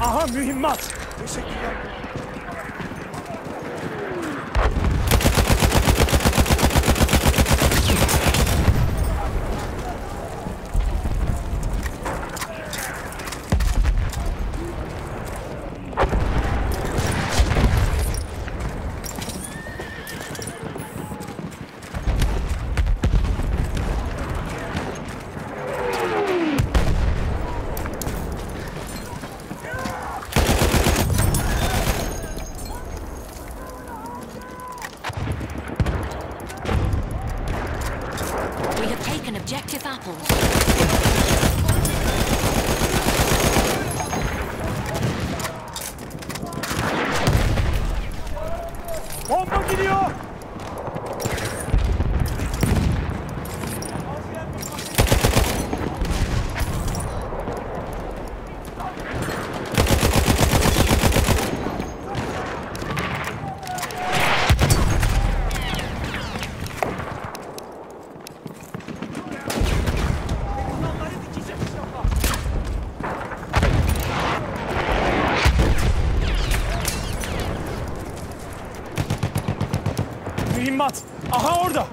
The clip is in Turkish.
Aha mühimmat. Teşekkürler. Objective apples. Mühimmat. Aha orada.